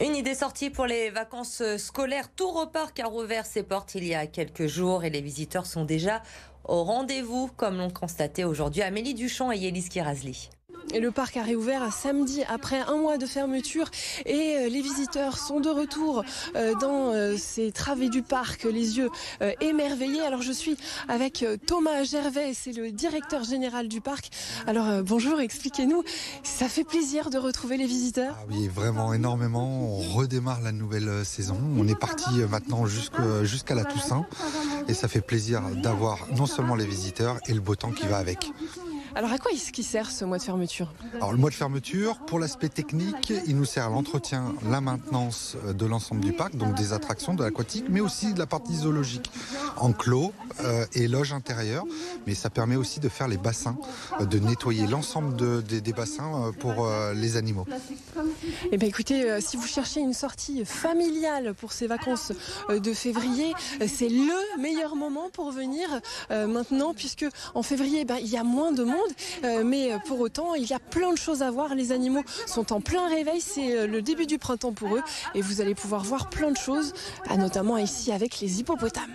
Une idée sortie pour les vacances scolaires. Tout repart a rouvert ses portes il y a quelques jours et les visiteurs sont déjà au rendez-vous, comme l'ont constaté aujourd'hui Amélie Duchamp et Yélis Kirazli. Le parc a réouvert samedi après un mois de fermeture et euh, les visiteurs sont de retour euh, dans euh, ces travées du parc, les yeux émerveillés. Alors je suis avec Thomas Gervais, c'est le directeur général du parc. Alors bonjour, expliquez-nous, ça fait plaisir de retrouver les visiteurs ah Oui, vraiment énormément. On redémarre la nouvelle saison. On est parti maintenant jusqu'à la Toussaint et ça fait plaisir d'avoir non seulement les visiteurs et le beau temps qui va avec. Alors à quoi est-ce qui sert ce mois de fermeture Alors le mois de fermeture, pour l'aspect technique, il nous sert à l'entretien, la maintenance de l'ensemble du parc, donc des attractions, de l'aquatique, mais aussi de la partie zoologique, enclos euh, et loges intérieures. Mais ça permet aussi de faire les bassins, euh, de nettoyer l'ensemble des bassins euh, pour les animaux. Eh bien écoutez, si vous cherchez une sortie familiale pour ces vacances de février, c'est le meilleur moment pour venir maintenant, puisque en février, ben, il y a moins de monde mais pour autant, il y a plein de choses à voir. Les animaux sont en plein réveil. C'est le début du printemps pour eux. Et vous allez pouvoir voir plein de choses, notamment ici avec les hippopotames.